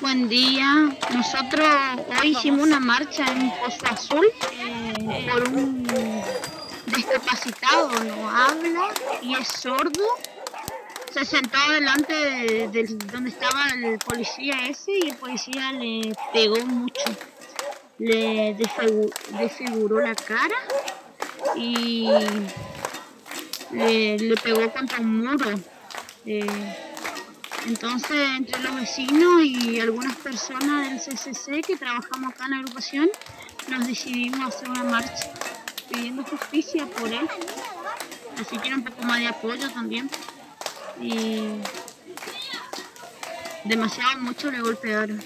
Buen día. Nosotros hoy hicimos una marcha en Pozo Azul eh, por un discapacitado, no habla y es sordo. Se sentó delante de, donde estaba el policía ese y el policía le pegó mucho. Le desfiguró, la cara y le, pegó contra un muro. Eh, entonces, entre los vecinos y algunas personas del CCC que trabajamos acá en la agrupación, nos decidimos hacer una marcha pidiendo justicia por él. Así que un poco más de apoyo también. Y demasiado mucho le golpearon.